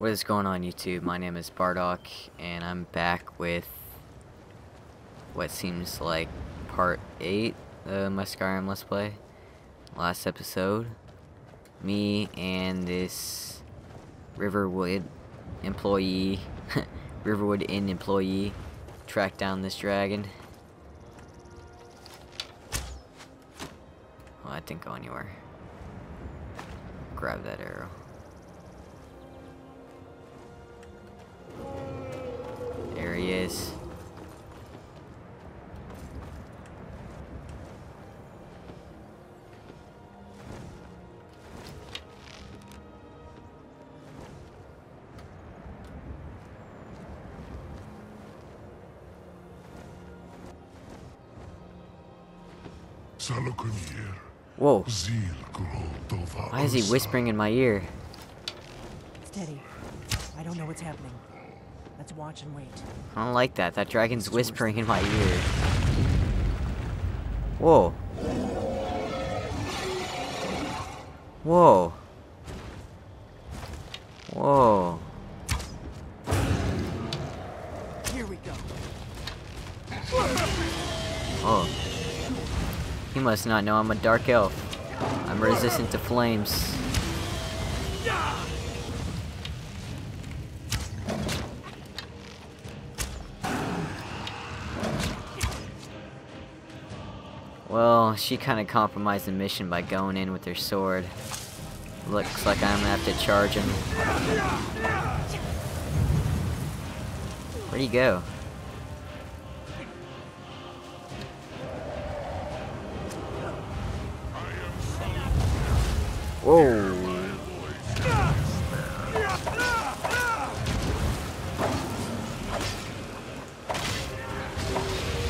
What is going on YouTube? My name is Bardock and I'm back with what seems like part 8 of my Skyrim Let's Play. Last episode, me and this Riverwood employee, Riverwood Inn employee, tracked down this dragon. Well, I didn't go anywhere. Grab that arrow. Whoa. Why is he whispering in my ear? Steady. I don't know what's happening. Let's watch and wait. I don't like that. That dragon's whispering in my ear. Whoa. Whoa. Whoa. Here we go. Oh. He must not know I'm a dark elf. I'm resistant to flames. Well, she kind of compromised the mission by going in with her sword. Looks like I'm gonna have to charge him. Where'd he go? Whoa.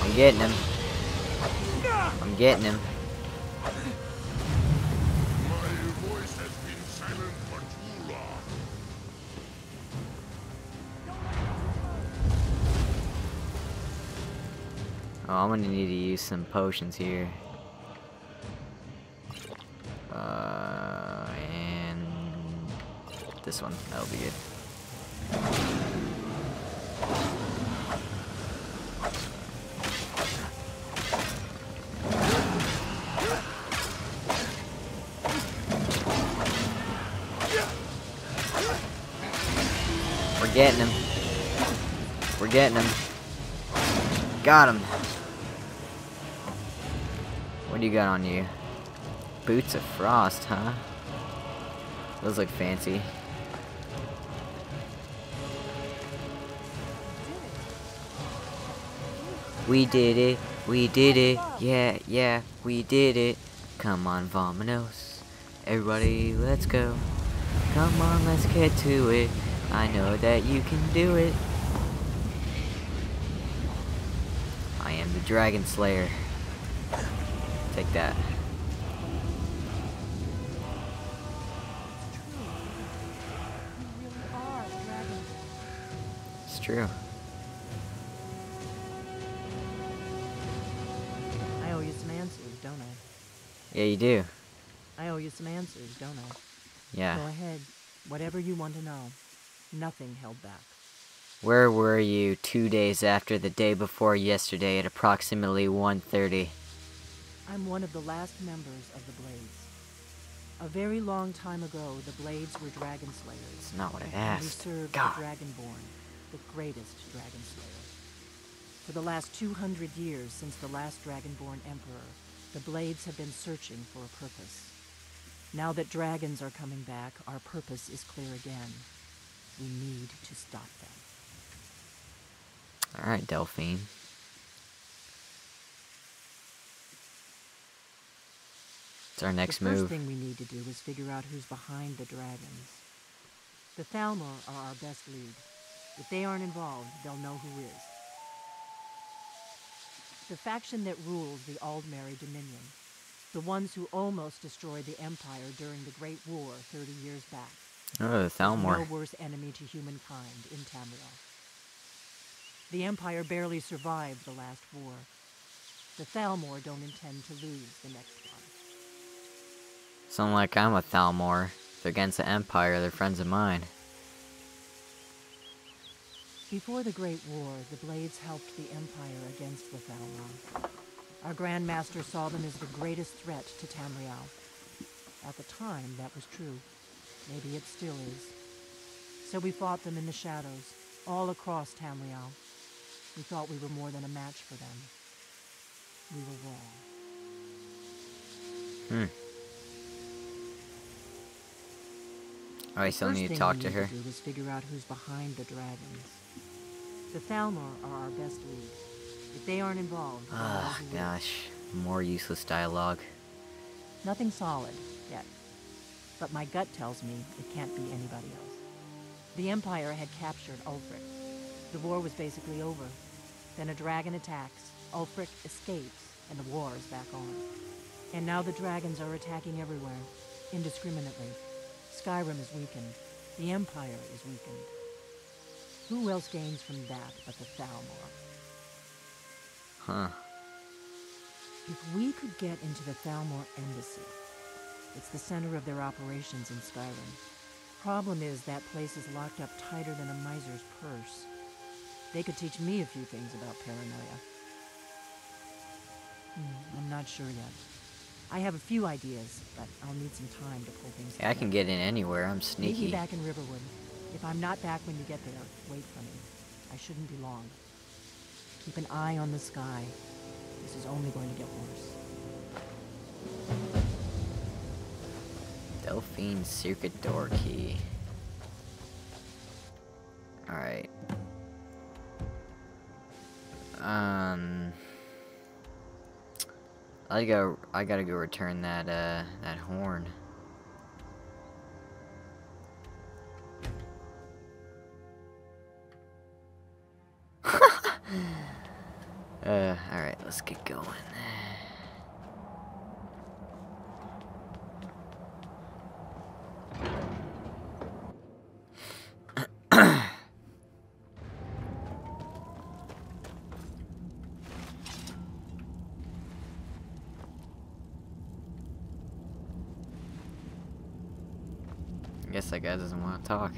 I'm getting him. I'm getting him. Oh, I'm gonna need to use some potions here. One. That'll be good. We're getting him. We're getting him. Got him. What do you got on you? Boots of Frost, huh? Those look fancy. We did it. We did it. Yeah, yeah, we did it. Come on, Vominos. Everybody, let's go. Come on, let's get to it. I know that you can do it. I am the Dragon Slayer. Take that. It's true. Yeah, you do. I owe you some answers, don't I? Yeah. Go ahead. Whatever you want to know. Nothing held back. Where were you two days after the day before yesterday at approximately 1.30? I'm one of the last members of the Blades. A very long time ago, the Blades were dragon slayers. It's not what I And we asked. served God. the Dragonborn, the greatest dragon slayer. For the last 200 years since the last Dragonborn Emperor, the Blades have been searching for a purpose. Now that dragons are coming back, our purpose is clear again. We need to stop them. Alright, Delphine. It's our next move. the first thing we need to do is figure out who's behind the dragons. The Thalmor are our best lead. If they aren't involved, they'll know who is. The faction that rules the Aldmeri Dominion. The ones who almost destroyed the Empire during the Great War 30 years back. Oh, Thalmor. No worse enemy to humankind in Tamriel. The Empire barely survived the last war. The Thalmor don't intend to lose the next one. Sound like I'm a Thalmor. If they're against the Empire, they're friends of mine. Before the Great War, the Blades helped the Empire against the Thalmor. Our Grand Master saw them as the greatest threat to Tamriel. At the time, that was true. Maybe it still is. So we fought them in the shadows, all across Tamriel. We thought we were more than a match for them. We were wrong. Hmm. I still First need to thing talk we to need her. To do is figure out who's behind the dragons. The Thalmor are our best lead. If they aren't involved, Ah, ours gosh. More useless dialogue. Nothing solid yet. But my gut tells me it can't be anybody else. The Empire had captured Ulfric. The war was basically over. Then a dragon attacks, Ulfric escapes, and the war is back on. And now the dragons are attacking everywhere, indiscriminately. Skyrim is weakened. The Empire is weakened. Who else gains from that but the Thalmor? Huh. If we could get into the Thalmor Embassy, it's the center of their operations in Skyrim. Problem is, that place is locked up tighter than a miser's purse. They could teach me a few things about paranoia. Hmm, I'm not sure yet. I have a few ideas, but I'll need some time to pull things Yeah, I can get in anywhere. I'm sneaky. back in Riverwood. If I'm not back when you get there, wait for me. I shouldn't be long. Keep an eye on the sky. This is only going to get worse. Delphine circuit door key. Alright. Um I go I gotta go return that uh that horn. Uh alright, let's get going. I guess that guy doesn't want to talk.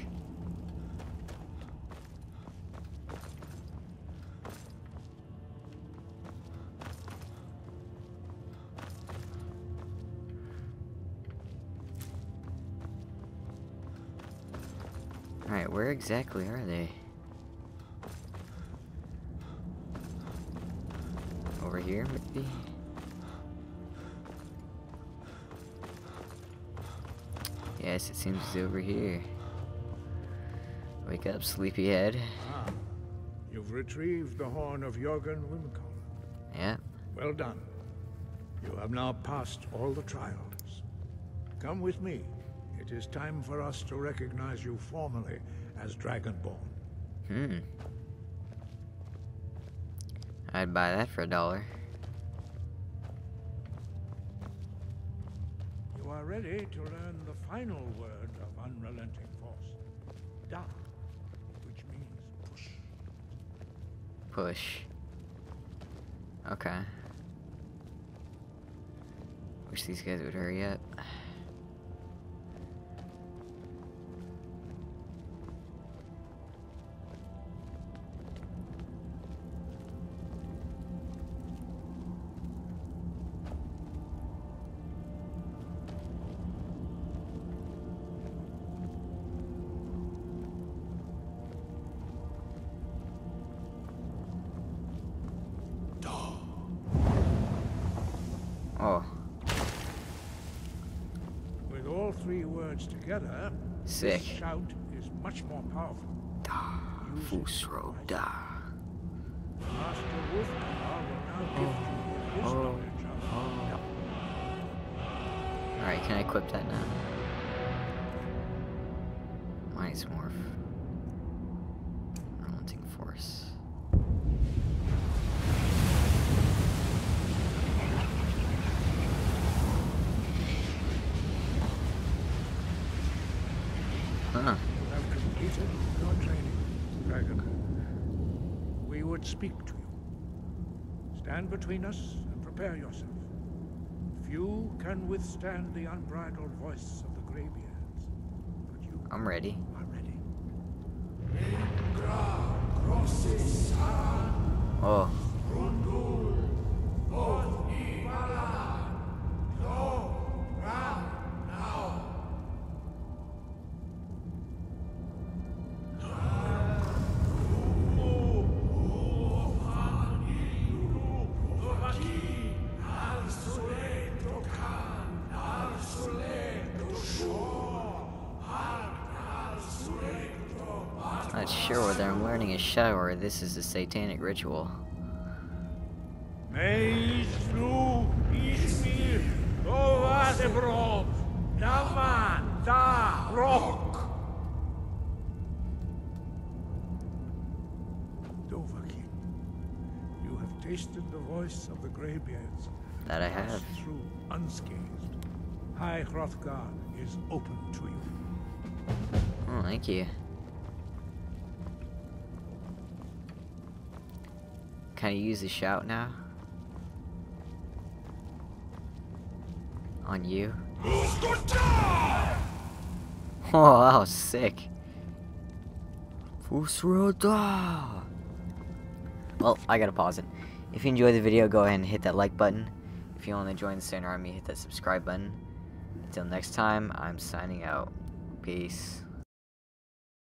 Where exactly are they? Over here, maybe? Yes, it seems it's over here. Wake up, sleepyhead. Ah, you've retrieved the horn of Jurgen Windcaller. Yeah. Well done. You have now passed all the trials. Come with me. It is time for us to recognize you formally as Dragonborn. Hmm. I'd buy that for a dollar. You are ready to learn the final word of unrelenting force. Da, which means push. Push. Okay. Wish these guys would hurry up. Together, Sick. this shout is much more powerful. da, Fusro, da. Master Wulfgar will now give you his Oh. knowledge oh, of Oh. Alright, can I equip that now? Mighty's Morph. Relenting Force. Huh. You have completed your training, Dragon. We would speak to you. Stand between us and prepare yourself. Few can withstand the unbridled voice of the Greybeards, but you I'm ready. are ready. Oh. Not sure whether I'm learning a show or this is a satanic ritual. Meislu Ismir Ovadebro Daman Da Rock Dovahkiin, you have tasted the voice of the Greybeards. That I have. Through unscathed. High Hrothgar is open to you. Oh, thank you. I use the shout now? On you? Oh, that was sick. Well, I gotta pause it. If you enjoyed the video, go ahead and hit that like button. If you want to join the Stone Army, hit that subscribe button. Until next time, I'm signing out. Peace.